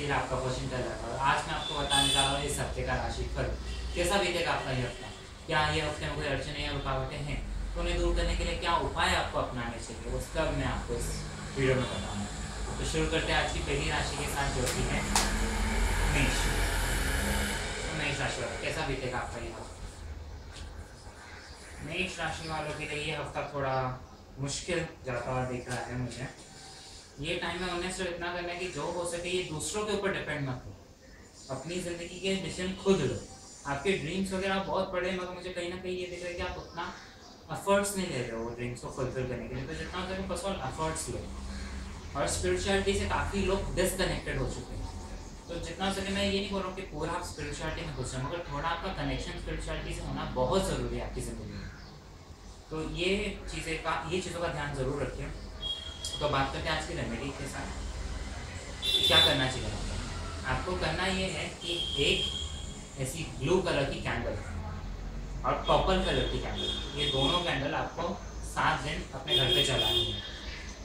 सीधा आपका क्वेश्चन चल है। और आज मैं आपको बताने जा रहा हूँ इस हफ़्ते का राशि फल कैसा बीतेगा आपका ये हफ़्ता, क्या ये हफ़्ते में कोई अड़चने या रुकावटें हैं? तो उन्हें दूर करने के लिए क्या उपाय आपको अपनाने चाहिए? सब मैं आपको इस वीडियो में बताऊँगा। तो शुरू करते हैं आज की पहली राशि के साथ, जो कि है मेष। तो राशि वाला, कैसा बीतेगा आपका ये हफ़्ता। मेष राशि वालों के लिए ये हफ़्ता थोड़ा मुश्किल जाता हुआ दिख रहा है मुझे। ये टाइम में उन्हें सिर्फ़ इतना करना है कि जो हो सके ये दूसरों के ऊपर डिपेंड मत हो अपनी ज़िंदगी के डिसीज़न खुद लो। आपके ड्रीम्स वगैरह बहुत बड़े मगर मुझे कहीं ना कहीं ये दिख रहा है कि आप उतना एफर्ट्स नहीं ले रहे हो ड्रीम्स को फुलफिल करने के लिए। तो जितना करें बस ऑल एफर्ट्स लो। और स्पिरिचुअलिटी से काफ़ी लोग डिसकनेक्टेड हो चुके हैं। तो जितना सके मैं ये नहीं बोल रहा हूँ कि पूरा आप स्पिरिचुअलिटी में घुस रहे मगर थोड़ा आपका कनेक्शन स्पिरिचुअलिटी से होना बहुत ज़रूरी है आपकी ज़िंदगी में। तो ये चीज़ें का, ये चीज़ों का ध्यान ज़रूर रखें तो बात करते हैं आज की रेमेडी के साथ। क्या करना चाहिए? आपको आपको करना ये है कि एक ऐसी ब्लू कलर की कैंडल और पर्पल कलर की कैंडल ये दोनों कैंडल आपको सात दिन अपने घर पे जलानी है।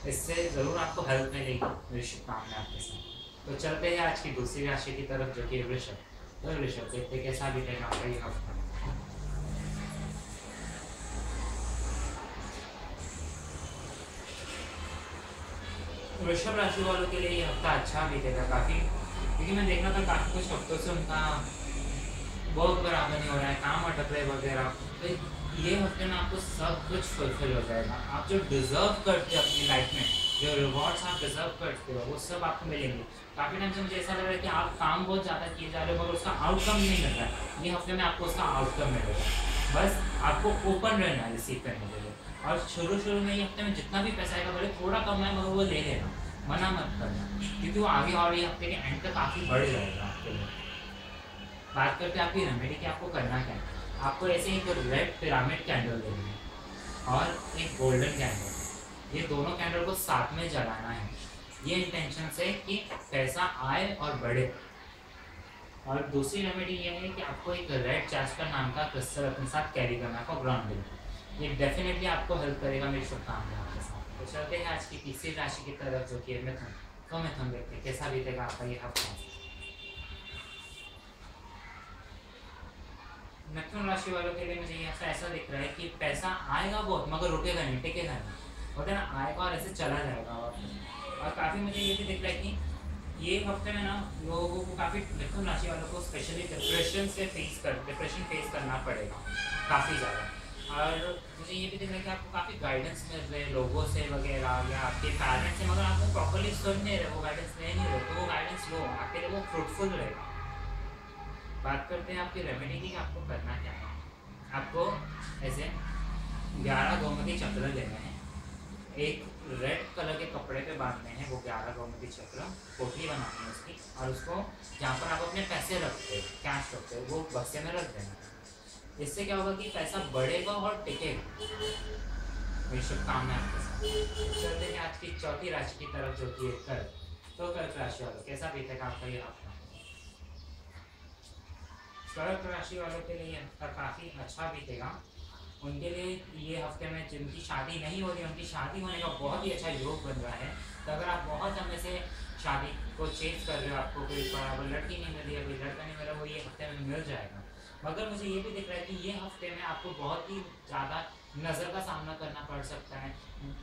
इससे ज़रूर आपको हेल्प मिलेगी मेरी शुभकामनाएँ आपके साथ। तो चलते हैं आज की दूसरी राशि की तरफ़, जो कि वृषभ। तो वृषभ, देखते कैसा रहेगा आपका ये हफ़्ता। वृषभ राशि वालों के लिए ये हफ़्ता अच्छा बीतेगा काफ़ी। क्योंकि मैं देख रहा था काफ़ी कुछ हफ्तों से उनका बहुत बराबर नहीं हो रहा है, काम अटक रहे वगैरह। तो ये हफ़्ते में आपको सब कुछ फुलफिल हो जाएगा। आप जो डिजर्व करते हो अपनी लाइफ में, जो रिवॉर्ड्स आप डिजर्व करते हो, वो सब आपको मिलेंगे। काफ़ी टाइम से मुझे ऐसा लग रहा है कि आप काम बहुत ज़्यादा किए जा रहे हो, मगर उसका आउटकम नहीं मिल रहा है। ये हफ़्ते में आपको उसका आउटकम मिलेगा बस आपको ओपन रहना है रिसीव करने के लिए। और शुरू शुरू में ये हफ़्ते में जितना भी पैसा आएगा, भले थोड़ा कम है मगर वो ले लेना। मना मत करना क्योंकि वो आगे और ये हफ़्ते के एंड तक काफ़ी बढ़ जाएगा आपके लिए। बात करते आपकी रेमेडी की आपको करना क्या है। आपको ऐसे एक रेड पिरामिड कैंडल लेनी है और एक गोल्डन कैंडल ये दोनों कैंडल को साथ में जलाना है। ये इंटेंशन से कि पैसा आए और बढ़े। और दूसरी रेमेडी ये है कि आपको एक रेड चास्टर नाम का क्रिस्टल अपने साथ कैरी करना है आपको ग्राउंडिंग ये डेफिनेटली आपको हेल्प करेगा मेरी शुभकामनाएँ आपके साथ। चलते हैं आज की तीसरी राशि की तरफ़ जो कि मिथुन तो मिथुन देखते हैं कैसा बीतेगा आपका ये हफ़्ता? मिथुन राशि वालों के लिए मुझे ये हफ़्ता ऐसा दिख रहा है कि पैसा आएगा बहुत मगर रुकेगा नहीं टिकेगा नहीं। होता है ना आएगा और ऐसे चला जाएगा और, और काफ़ी मुझे ये भी दिख रहा है कि ये हफ़्ते में ना लोगों को काफ़ी मिथुन राशि वालों को स्पेशली डिप्रेशन से फेस कर डिप्रेशन फेस करना पड़ेगा काफ़ी ज़्यादा। और मुझे ये भी दिख रहा है कि आपको काफ़ी गाइडेंस मिल रहे हैं लोगों से वगैरह या आपके पेरेंट्स से, मगर आपको प्रॉपरली सुन नहीं रहे, वो गाइडेंस ले नहीं रहे तो वो गाइडेंस लो, आपके लिए वो फ्रूटफुल रहेगा। बात करते हैं आपकी रेमेडी की आपको करना क्या है। आपको ऐसे ग्यारह गोमती चक्र लेने हैं। एक रेड कलर के कपड़े पे बांधने हैं, वो ग्यारह गोमती चक्र पोटली बनानी है उसकी, और उसको जहाँ पर आप अपने पैसे रखते हो कैश रखते हो, वो बक्से में रख देना इससे क्या होगा कि पैसा बढ़ेगा और टिकेगा। शुभकामनाएँ आपके साथ। चलते हैं आज की चौथी राशि की तरफ़, जो कि कर तो कर्क राशि वालों, कैसा बीतेगा आपका ये हफ़्ता? कर्क राशि वालों के लिए हफ़्ता काफ़ी अच्छा बीतेगा। उनके लिए ये हफ़्ते में जिनकी शादी नहीं हो रही, उनकी शादी होने का बहुत ही अच्छा योग बन रहा है। तो अगर आप बहुत समय से शादी को चेंज कर रहे हो, आपको कोई लड़की नहीं मिल है कोई लड़का नहीं मिल वो ये हफ़्ते में मिल जाएगा। मगर मुझे ये भी दिख रहा है कि ये हफ़्ते में आपको बहुत ही ज़्यादा नज़र का सामना करना पड़ सकता है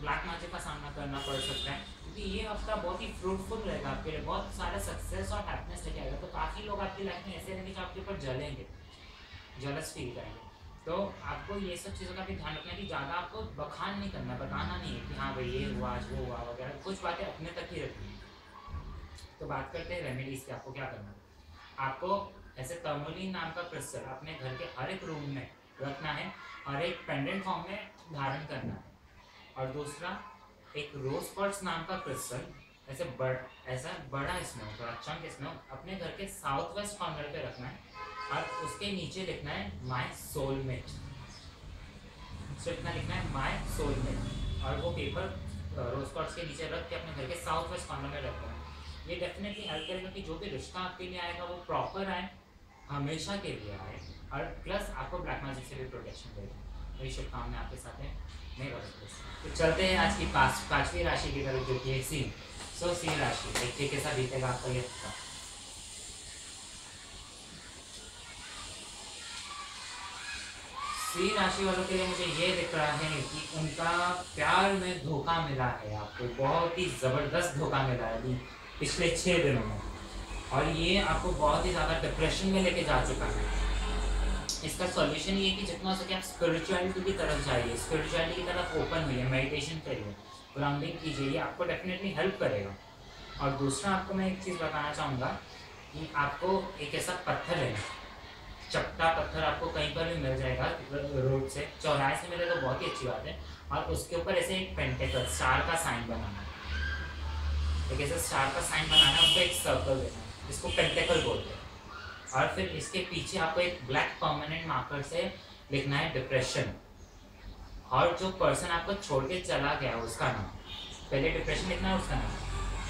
ब्लैक मैजिक का सामना करना पड़ सकता है, क्योंकि ये हफ़्ता बहुत ही फ्रूटफुल रहेगा आपके लिए, बहुत सारे सक्सेस और हैप्पीनेस लेके आएगा। तो काफ़ी लोग आपकी लाइफ में ऐसे रहेंगे जो आपके ऊपर जलेंगे जलस फील करेंगे। तो आपको ये सब चीज़ों का भी ध्यान रखना है कि ज़्यादा आपको बखान नहीं करना, बताना नहीं है कि हाँ भाई ये हुआ, आज वो हुआ वगैरह, कुछ बातें अपने तक ही रखनी है। तो बात करते हैं रेमेडीज की, आपको क्या करना आपको ऐसे टर्मोलिन नाम का क्रिस्टल अपने घर के हर एक रूम में रखना है और एक पेंडेंट फॉर्म में धारण करना है। और दूसरा, एक रोज पर्स नाम का क्रिस्टल ऐसे बड़, ऐसा बड़ा इसमें थोड़ा चंक इसमें अपने घर के साउथ वेस्ट कॉर्नर पे रखना है और उसके नीचे लिखना है माय सोलमेट तो इतना लिखना है माय सोलमेट और वो पेपर रोज पर्स के नीचे रख के अपने घर के साउथ वेस्ट कॉर्नर में रखना है। ये डेफिनेटली हेल्प करेगा कि जो भी रिश्ता आपके लिए आएगा वो प्रॉपर आए। हमेशा के लिए आए। और प्लस आपको ब्लैक मैजिक से भी प्रोटेक्शन देगा तो शुभकामनाएँ आपके साथ है। मैं तो चलते हैं आज की पाँच, पाँचवीं राशि की तरफ़, जो कि है सिंह। सो सिंह राशि देखिए कैसा बीतेगा आपका ये सी राशि वालों के लिए मुझे ये दिख रहा है कि उनका प्यार में धोखा मिला है आपको। बहुत ही ज़बरदस्त धोखा मिला है। पिछले छह दिनों में। और ये आपको बहुत ही ज़्यादा डिप्रेशन में लेके जा चुका है। इसका सॉल्यूशन ये कि जितना हो सके आप स्पिरिचुअलिटी की तरफ़ जाइए। स्पिरिचुअलिटी की तरफ़ ओपन हुई मेडिटेशन करिए ग्राउंडिंग कीजिए, ये आपको डेफिनेटली हेल्प करेगा। और दूसरा आपको मैं एक चीज़ बताना चाहूँगा कि आपको एक ऐसा पत्थर है। चपटा पत्थर आपको कहीं पर भी मिल जाएगा, रोड से। चौराहे से मिले तो बहुत ही अच्छी बात है। और उसके ऊपर ऐसे एक पेंटेकल स्टार का साइन बनाना एक ऐसे स्टार का साइन बनाना उसको एक सर्कल देना जिसको पेंटेकल बोलते हैं। और फिर इसके पीछे आपको एक ब्लैक परमानेंट मार्कर से लिखना है डिप्रेशन और जो पर्सन आपको छोड़ के चला गया उसका नाम। पहले डिप्रेशन लिखना है, उसका नाम।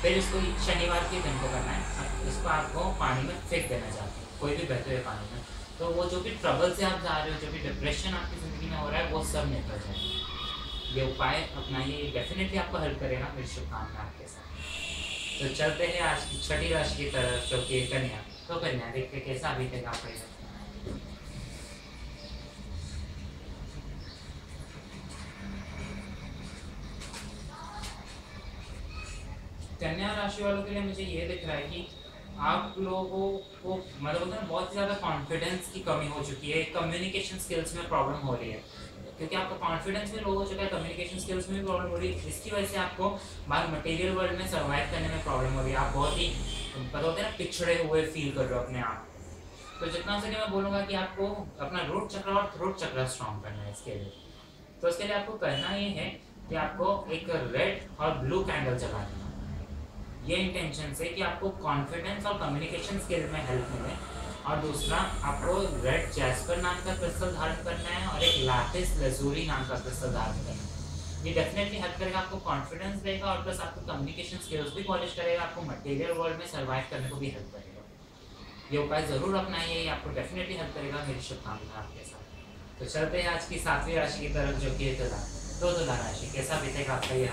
फिर इसको शनिवार के दिन को करना है। इसको आपको पानी में फेंक देना चाहते हैं, कोई भी बहते हुए पानी में। तो वो जो भी ट्रबल से आप जा रहे हो, जो भी डिप्रेशन आपकी ज़िंदगी में हो रहा है, वो सब निकल जाए ये उपाय अपनाइए ये डेफिनेटली आपको हेल्प करेगा मेरी शुभकामना आपके साथ। तो चलते हैं आज की छठी राशि की तरफ़, जो कि कन्या। तो कन्या, देखते कैसा अभी तक आप कन्या राशि वालों के लिए मुझे ये दिख रहा है कि आप लोगों को मतलब होता है बहुत ज़्यादा कॉन्फिडेंस की कमी हो चुकी है कम्युनिकेशन स्किल्स में प्रॉब्लम हो रही है। क्योंकि आपका कॉन्फिडेंस भी लो हो चुका है कम्युनिकेशन स्किल्स में भी प्रॉब्लम हो रही है इसकी वजह से आपको बाहर मटेरियल वर्ल्ड में सर्वाइव करने में प्रॉब्लम हो रही है। आप बहुत ही पता होते हैं ना, पिछड़े हुए फील कर रहे हो अपने आप तो जितना सके मैं बोलूँगा कि आपको अपना रोड चक्र और थ्रोट चक्र स्ट्रॉन्ग करना है इसके लिए। तो इसके लिए आपको करना ये है कि आपको एक रेड और ब्लू कैंडल चलाना ये इंटेंशन से कि आपको कॉन्फिडेंस और कम्युनिकेशन स्किल में हेल्प मिले। और दूसरा, आपको रेड जैस्पर नाम का क्रिस्टल धारण करना है और एक लाटिस लजूरी नाम का क्रिस्टल धारण करना है। ये डेफिनेटली हेल्प करेगा, आपको कॉन्फिडेंस देगा और प्लस आपको कम्युनिकेशन स्किल्स भी पॉलिश करेगा, आपको मटेरियल वर्ल्ड में सर्वाइव करने को भी हेल्प करेगा। ये उपाय ज़रूर अपनाइए, ये आपको डेफिनेटली हेल्प करेगा, मेरी शुभकामना आपके साथ। तो चलते हैं आज की सातवीं राशि की तरफ़, जो कि तुला। तो तुला राशि, कैसा बीतेगा आपका ये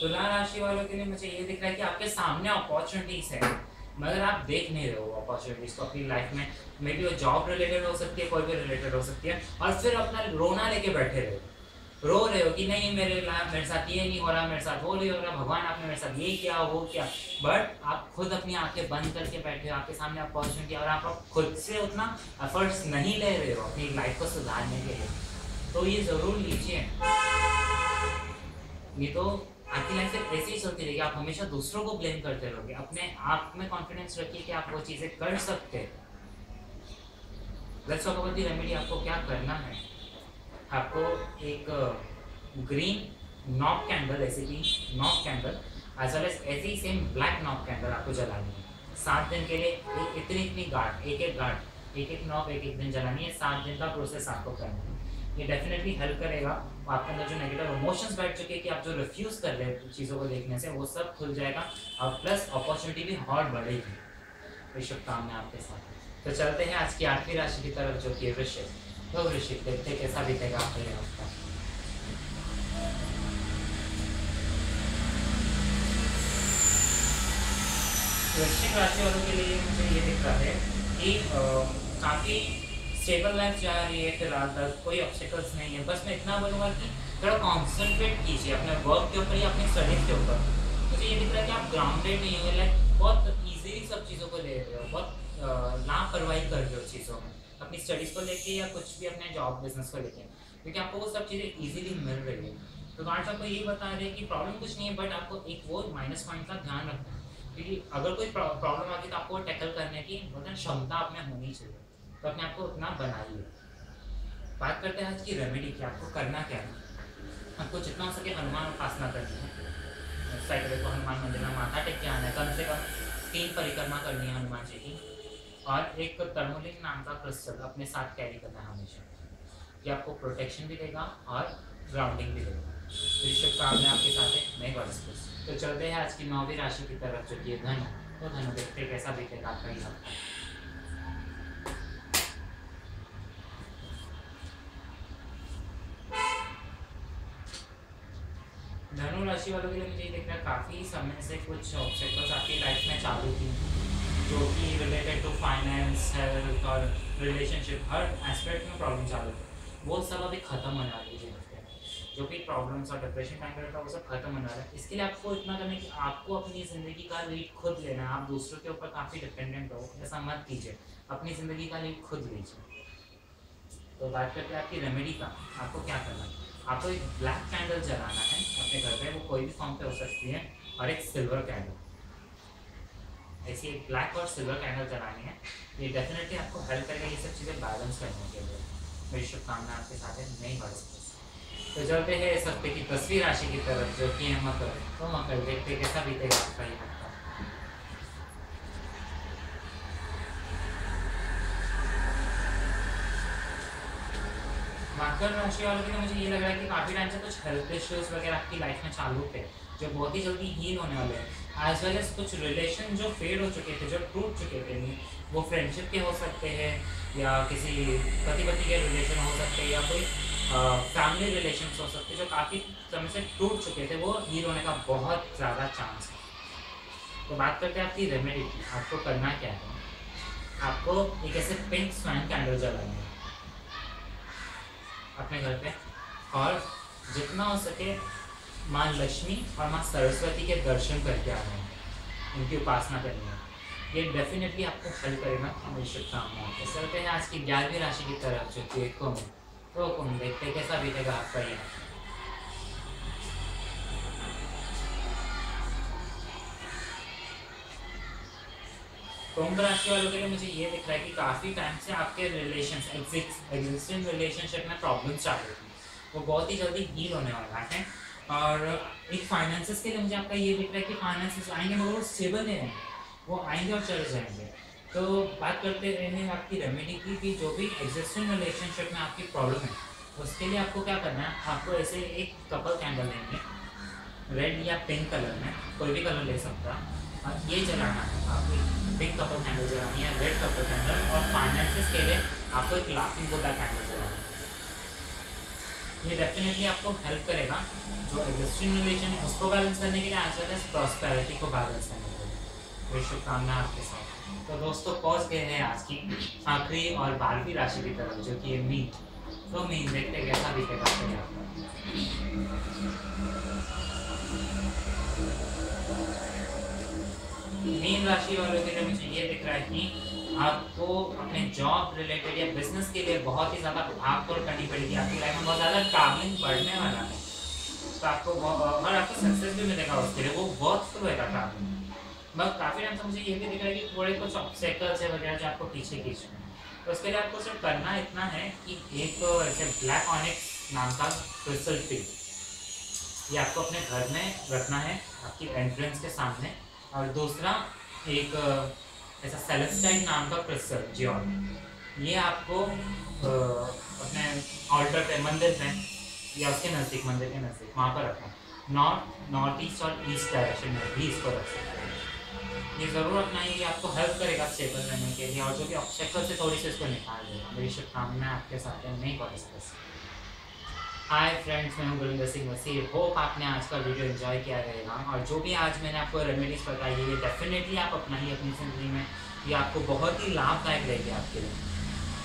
तुला राशि वालों के लिए मुझे ये दिख रहा है कि आपके सामने अपॉर्चुनिटीज़ है। मगर आप देख नहीं रहे हो अपॉर्चुनिटीज़ को अपनी लाइफ में। मे बी वो जॉब रिलेटेड हो सकती है, कोई भी रिलेटेड हो सकती है। और फिर अपना रोना लेके बैठे रहे हो। रो रहे हो कि नहीं, मेरे मेरे साथ ये नहीं हो रहा, मेरे साथ वो नहीं हो रहा, भगवान आपने मेरे साथ ये किया, वो क्या। बट आप खुद अपनी आँखें बंद करके बैठे हो, आपके सामने अपॉर्चुनिटी और आप खुद से उतना एफर्ट्स नहीं ले रहे हो अपनी लाइफ को सुधारने के लिए। तो ये ज़रूर लीजिए। ये तो आपकी लाइफ ऐसे ही चलती रहेगी आप हमेशा दूसरों को ब्लेम करते रहोगे। अपने आप में कॉन्फिडेंस रखिए कि आप वो चीज़ें कर सकते हैं। रेमेडी आपको क्या करना है? आपको एक ग्रीन नॉक कैंडल ऐसे की knot candle as well as ऐसे सेम ब्लैक नॉक कैंडल आपको जलानी है। सात दिन के लिए एक इतनी इतनी गार्ड एक एक गार्ड एक एक नॉक एक एक दिन जलानी है। सात दिन का प्रोसेस आपको करना है। ये डेफिनेटली हेल्प करेगा। आपके अंदर जो नेगेटिव इमोशंस बैठ चुके हैं कि आप जो रिफ्यूज कर रहे हैं चीज़ों को देखने से, वो सब खुल जाएगा और प्लस अपॉर्चुनिटी भी और बढ़ेगी। तो शुभकामनाएँ आपके साथ। तो चलते हैं आज की आठवीं राशि की तरफ़, जो कि वृश्चिक। तो वृश्चिक, देखते कैसा बीतेगा आपका ये हफ़्ता। वृश्चिक राशि वालों के लिए मुझे ये दिख रहा है कि काफ़ी स्टेबल लाइफ जा रही है फ़िलहाल तक कोई ऑब्स्टिकल्स नहीं है। बस मैं इतना बोलूँगा कि थोड़ा कॉन्सेंट्रेट कीजिए अपने वर्क के ऊपर या अपनी स्टडीज़ के ऊपर। मुझे ये दिख रहा है कि आप ग्राउंडेड नहीं हो लाइक बहुत ईजीली सब चीज़ों को ले रहे हो, बहुत लापरवाही कर रहे हो चीज़ों में। अपनी स्टडीज़ को लेके या कुछ भी अपने जॉब बिज़नेस को लेके। क्योंकि आपको वो सब चीज़ें ईजिली मिल रही है। तो कार्ड आपको यही बता रहे हैं कि प्रॉब्लम कुछ नहीं है बट आपको एक वो माइनस पॉइंट का ध्यान रखना है। क्योंकि अगर कोई प्रॉब्लम आती तो आपको टैकल करने की मतलब क्षमता आप में होनी चाहिए। तो अपने आप को उतना बनाइए। बात करते हैं आज की रेमेडी की, आपको करना क्या है? आपको जितना हो सके हनुमान उपासना करनी है। सैटरडे को हनुमान मंदिर में माथा टेक के आना है। कम से कम तीन परिक्रमा करनी है हनुमान जी की। और एक तरमुलिंग नाम का क्रिस्टल अपने साथ कैरी करना है हमेशा। ये आपको प्रोटेक्शन भी देगा और ग्राउंडिंग भी देगा। तो शुभकामनाएँ आपके साथ है। मैं गॉडेस तो चलते हैं आज की नौवीं राशि की तरफ़ जो कि धन तो धन देखते कैसा बीतेगा आपका ये राशि वालों के लिए मुझे देख रहा है, काफ़ी समय से कुछ ऑब्स्टेकल्स आपकी लाइफ में चालू थी। जो कि रिलेटेड टू फाइनेंस हेल्थ और रिलेशनशिप हर एस्पेक्ट में प्रॉब्लम चालू थे। वो सब अभी ख़त्म होने वाली है। जो भी प्रॉब्लम्स और डिप्रेशन टाइम पीरियड था वो सब खत्म होने वाला है। इसके लिए आपको इतना करना है कि, आपको अपनी ज़िंदगी का लीड खुद लेना है। आप दूसरों के ऊपर काफ़ी डिपेंडेंट हो ऐसा मत कीजिए। अपनी ज़िंदगी का लीड खुद लीजिए। तो बात करते हैं आपकी रेमेडी का। आपको क्या करना है? आपको एक ब्लैक कैंडल जलाना है। अपने घर पे वो कोई भी फॉर्म पे हो सकती है, और एक सिल्वर कैंडल ऐसी एक ब्लैक और सिल्वर कैंडल जलानी है। ये डेफिनेटली आपको हेल्प करेगा ये सब चीज़ें बैलेंस करने के लिए। मेरी शुभकामना आपके साथ है, नहीं बढ़ सकती तो चलते हैं इस हफ़्ते की तस्वीर राशि की तरफ़, जो कि है मकर तो मकर देखते कैसा बीतेगा आपका ये हफ़्ता मकर राशि वालों के लिए मुझे ये लग रहा है कि काफ़ी टाइम से कुछ हेल्थ इश्यूज़ वगैरह आपकी लाइफ में चालू थे, जो बहुत ही जल्दी हील होने वाले हैं। एज वेल एज कुछ रिलेशन जो फेड हो चुके थे, जो टूट चुके थे वो फ्रेंडशिप के हो सकते हैं, या किसी पति पति के रिलेशन हो सकते हैं, या कोई फैमिली रिलेशन हो सकते जो काफ़ी समय से टूट चुके थे, वो हील होने का बहुत ज़्यादा चांस है। तो बात करते हैं आपकी रेमेडी की, आपको करना क्या है? आपको एक ऐसे पिंक स्वैन कैंडल जलाएँगे अपने घर पे। और जितना हो सके माँ लक्ष्मी और माँ सरस्वती के दर्शन करके आ रहे हैं। उनकी उपासना करनी है। ये डेफिनेटली आपको हल करेगा मेरी शुभकामनाएँ चलते हैं आज की ग्यारहवीं राशि की तरफ़ जो कि कुंभ में तो कौन देखते कैसा बीतेगा आपका ये। कुंभ राशि वालों के लिए मुझे ये दिख रहा है कि काफ़ी टाइम से आपके रिलेशन एग्जिस्टिंग रिलेशनशिप में प्रॉब्लम चालू थी वो बहुत ही जल्दी हील होने वाला है। और एक फाइनेंसिस के लिए मुझे आपका ये दिख रहा है कि फाइनेंसिस आएँगे, मगर वो स्टेबल नहीं रहेंगे। वो आएँगे और चले जाएँगे। तो बात करते हैं आपकी रेमेडी की कि जो भी एग्जिस्टिंग रिलेशनशिप में आपकी प्रॉब्लम है, उसके लिए आपको क्या करना है? आपको ऐसे एक कपल कैंडल लेंगे रेड या पिंक कलर में, कोई भी कलर ले सकता। ये जलाना है आपको। पिंक कपल कैंडल जलानी है रेड कपल कैंडल और फाइनेंसिस के लिए आपको एक लाफिंग बुद्धा कैंडल जलाना है ये डेफिनेटली आपको हेल्प करेगा जो एग्जिस्टिंग रिलेशन है, उसको बैलेंस करने के लिए आज वेल एज प्रॉस्पेरिटी को बैलेंस करने के लिए। शुभकामना आपके साथ। तो दोस्तों पहुँच गए हैं आज की आखिरी और बारहवीं राशि की तरफ़, जो कि है मीट तो मीन देखते कैसा दिखेगा मीन राशि वालों के लिए मुझे ये दिख रहा है कि आपको अपने जॉब रिलेटेड या बिज़नेस के लिए बहुत ही ज़्यादा भाग तोड़ करनी पड़ेगी आपकी लाइफ में बहुत ज़्यादा ट्रैवलिंग बढ़ने वाला है। तो आपको और आपको सक्सेस भी मिलेगा उसके लिए। वो बहुत फुल होगा ट्रैवलिंग बस काफ़ी टाइम से मुझे ये भी दिख रहा है कि थोड़े कुछ ऑब्स्टेकल्स है वगैरह जो आपको पीछे खींच रहे तो उसके लिए आपको सिर्फ़ करना इतना है कि एक, ऐसे ब्लैक ऑनिक्स नाम का क्रिस्टल ट्री ये आपको अपने घर में रखना है। आपकी एंट्रेंस के सामने और दूसरा एक ऐसा सेलेस्टाइन नाम का क्रिस्टल जियोन ये आपको अपने ऑल्टर पे, मंदिर में या उसके नज़दीक, मंदिर के नज़दीक, वहाँ पर रखना। नॉर्थ नॉर्थ ईस्ट और ईस्ट डायरेक्शन में भी इसको रख सकते हैं। ये ज़रूर अपना ये आपको हेल्प करेगा स्टेबल रहने के लिए और जो भी ऑब्स्टेकल से थोड़ी सी इसको निकाल देगा। मेरी शुभकामनाएँ आपके साथ है नहीं सकते हाय फ्रेंड्स मैं हूँ गुरिंदर सिंह वसीर। होप आपने आज का वीडियो एंजॉय किया रहेगा। और जो भी आज मैंने आपको रेमेडीज़ बताई है, ये डेफिनेटली आप अपना ही अपनी ज़िंदगी में, ये आपको बहुत ही लाभदायक रहेगी आपके लिए।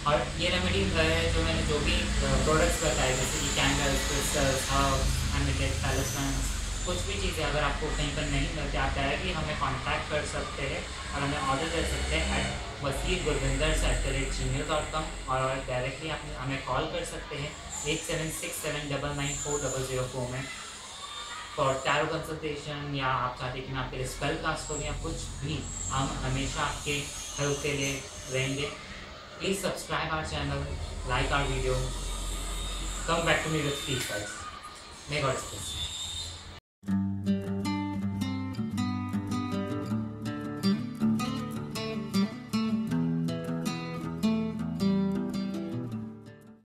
और ये रेमेडीज है, जो मैंने जो भी प्रोडक्ट्स बताए, जैसे कि कैंडल्स क्रिस्टल्स हर्ब्स कुछ भी चीज़ें अगर आपको कहीं पर नहीं मिलती, आप डायरेक्टली हमें कॉन्टैक्ट कर सकते हैं और हमें ऑर्डर कर सकते हैं at Wasir Gurvinder at the rate G mail dot com और डायरेक्टली आप हमें कॉल कर सकते हैं। At seven six seven double nine four double zero four में। फॉर टैरो कंसल्टेशन या आप चाहते कि मैं आपके लिए स्पेल कास्ट करूँ या कुछ भी, हम हमेशा आपके हेल्प के लिए रहेंगे। Please subscribe our channel like our video come back to me with feedbacks may God space